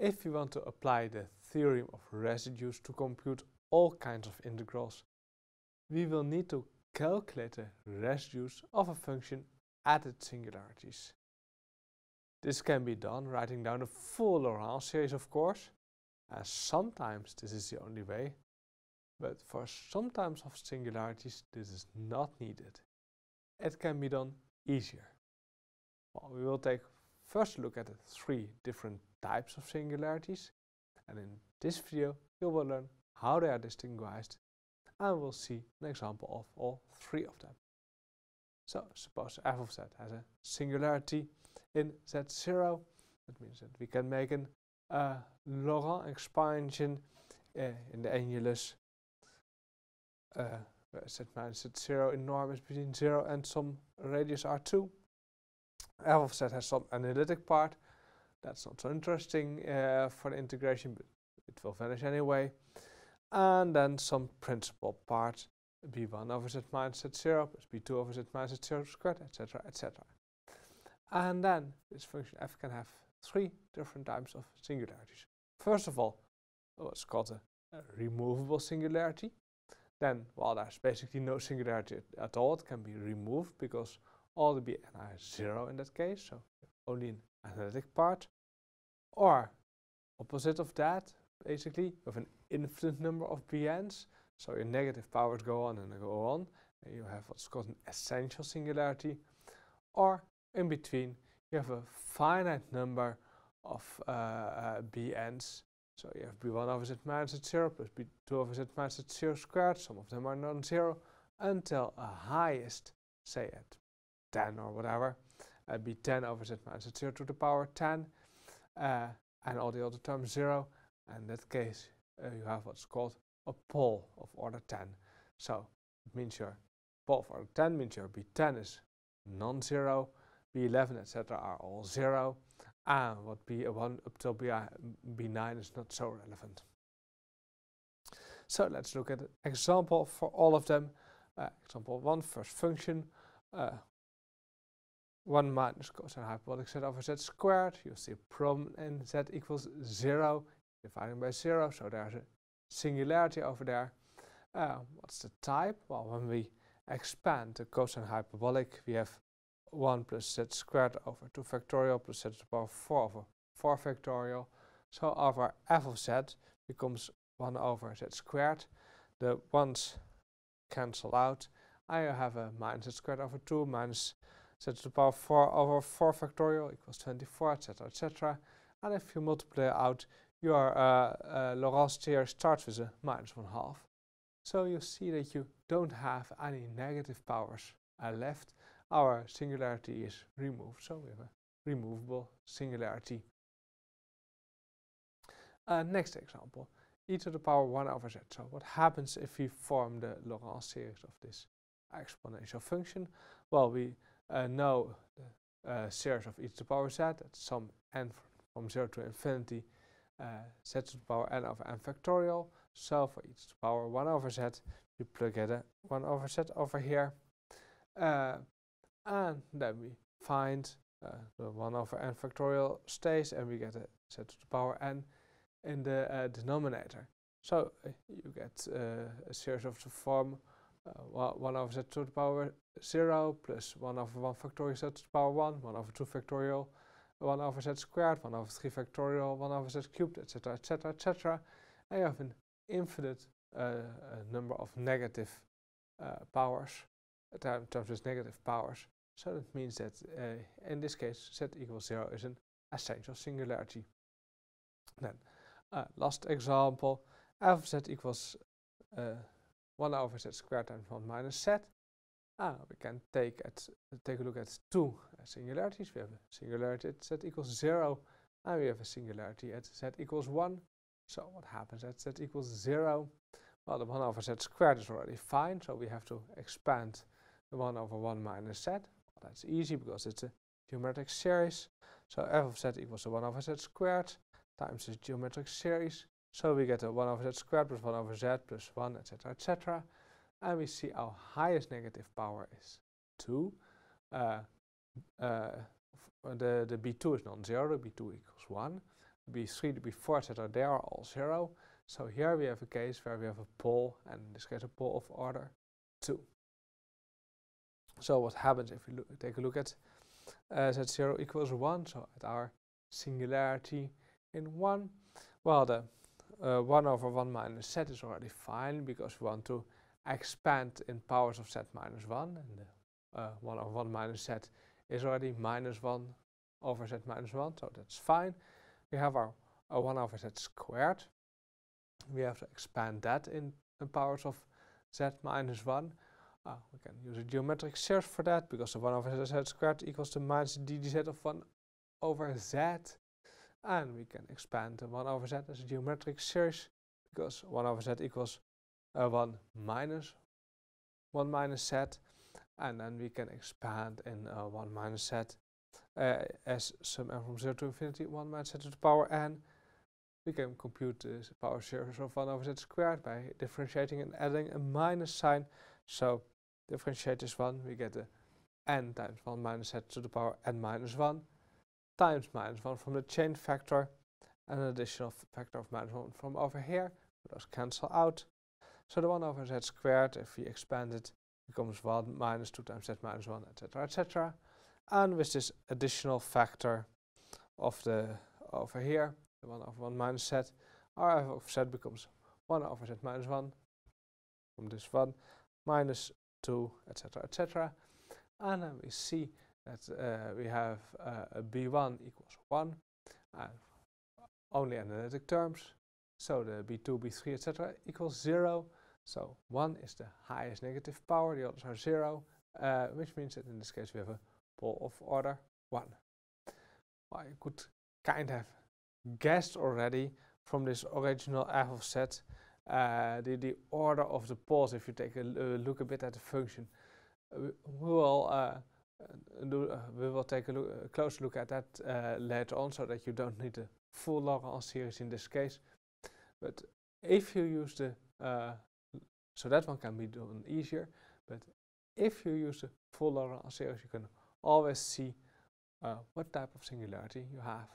if we want to apply the theorem of residues to compute all kinds of integrals, we will need to calculate the residues of a function at its singularities. This can be done writing down the full Laurent series of course, as sometimes this is the only way, but for some types of singularities this is not needed. It can be done easier. Well, we will take first a look at the three different types of singularities and in this video you will learn how they are distinguished and we'll see an example of all three of them. So suppose f of z has a singularity in z0, that means that we can make an uh, Laurent expansion uh, in the annulus uh, z minus z0 in norm is between 0 and some radius r2. f of z has some analytic part, that's not so interesting uh, for the integration, but it will vanish anyway. And then some principal part, b1 over z minus z0 plus b2 over z minus z0 squared, etc., etc. And then this function f can have three different types of singularities. First of all, what's called a, a removable singularity. Then, well, there's basically no singularity at, all. It can be removed because all the bn are zero in that case, so only an analytic part. Or opposite of that, basically, with an infinite number of bn's, so your negative powers go on and go on, and you have what's called an essential singularity. Or in between, you have a finite number of uh, uh, bn's. So you have b1 over z minus z0 plus b2 over z minus z0 squared. Some of them are non-zero until a highest, say at 10 or whatever, uh, b10 over z minus z0 to the power 10, uh, and all the other terms 0. And in that case, uh, you have what's called a pole of order 10. So it means your pole of order 10 means your b10 is non-zero, b11, etc. are all 0, and what b1 up till b9 is not so relevant. So let's look at an example for all of them. Uh, example 1, first function, uh, 1 minus cosine hyperbolic z over z squared. You see problem and z equals 0, dividing by 0, so there's a singularity over there. Uh, what's the type? Well, when we expand the cosine hyperbolic, we have 1 plus z squared over 2 factorial plus z to the power 4 over 4 factorial. So our f of z becomes 1 over z squared. The 1's cancel out. I have a minus z squared over 2 minus z to the power 4 over 4 factorial equals 24, etc., etc. And if you multiply out, your uh, uh, starts with a minus 1 half. So you see that you don't have any negative powers uh, left our singularity is removed. So we have a removable singularity. Uh, next example, e to the power 1 over z. So what happens if we form the Laurent series of this exponential function? Well, we uh, the uh, series of e to the power z, that's some n from 0 to infinity, uh, z to the power n over n factorial. So for e to the power 1 over z, we plug in a 1 over z over here. And then we find the 1 over n factorial stays and we get a z to the power n in the uh, denominator. So you get a series of the form uh, 1 over z to the power 0 plus 1 over 1 factorial z to the power 1, 1 over 2 factorial, 1 over z squared, 1 over 3 factorial, 1 over z cubed, etc., etc., etc. And you have an infinite uh, number of negative powers, terms with negative powers. So that means that uh, in this case z equals 0 is an essential singularity. Then uh, last example, f of z equals uh, 1 over z squared times 1 minus z. Ah, we can take at take a look at two uh, singularities. We have a singularity at z equals 0 and we have a singularity at z equals 1. So what happens at z equals 0? Well, the 1 over z squared is already fine, so we have to expand the 1 over 1 minus z. That's easy because it's a geometric series. So f of z equals to 1 over z squared times this geometric series. So we get a 1 over z squared plus 1 over z plus 1, etc., etc. And we see our highest negative power is 2. Uh, uh, the, the b2 is non-zero, b2 equals 1. B3, the B4, etc., they are all 0. So here we have a case where we have a pole, and in this case a pole of order 2. So what happens if we take a look at uh, z0 equals 1, so at our singularity in 1, well the uh, 1 over 1 minus z is already fine because we want to expand in powers of z minus 1 and the uh, 1 over 1 minus z is already minus 1 over z minus 1 so that's fine. We have our uh, 1 over z squared. We have to expand that in, powers of z minus 1. Uh, we can use a geometric series for that because the 1 over z squared equals to minus d dz of 1 over z and we can expand the 1 over z as a geometric series because 1 over z equals uh, 1 minus 1 minus z and then we can expand in uh, 1 minus z uh, as sum n from 0 to infinity 1 minus z to the power n. We can compute the power series of 1 over z squared by differentiating and adding a minus sign. So differentiate this one, we get the n times 1 minus z to the power n minus 1 times minus 1 from the chain factor and an additional factor of minus 1 from over here. Those cancel out. So the 1 over z squared, if we expand it, becomes 1 minus 2 times z minus 1, etc., etc. And with this additional factor of the over here, the 1 over 1 minus z, f of z becomes 1 over z minus 1 from this 1 minus 2, etc., etc. And then we see that uh, we have uh, a b1 equals 1 and only analytic terms. So the b2, b3, etc. equals 0. So 1 is the highest negative power, the others are 0, uh, which means that in this case we have a pole of order 1. Well, you could kind of guessed already from this original f of z uh, the, the order of the poles if you take a look a bit at the function. Uh, we will uh, do, we will take a, look, a close look at that uh, later on so that you don't need a full Laurent series in this case. But if you use the, uh, so that one can be done easier, but if you use the full Laurent series you can always see what type of singularity you have.